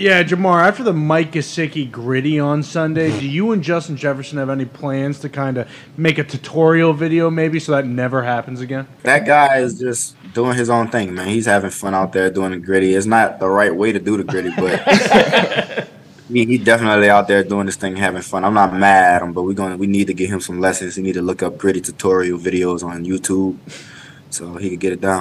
Yeah, Ja'Marr, after the Mike Gesicki griddy on Sunday, do you and Justin Jefferson have any plans to kind of make a tutorial video maybe so that never happens again? That guy is just doing his own thing, man. He's having fun out there doing the griddy. It's not the right way to do the griddy, but he, he definitely out there doing this thing, having fun. I'm not mad at him, but we're going to we need to get him some lessons. He need to look up griddy tutorial videos on YouTube so he could get it down.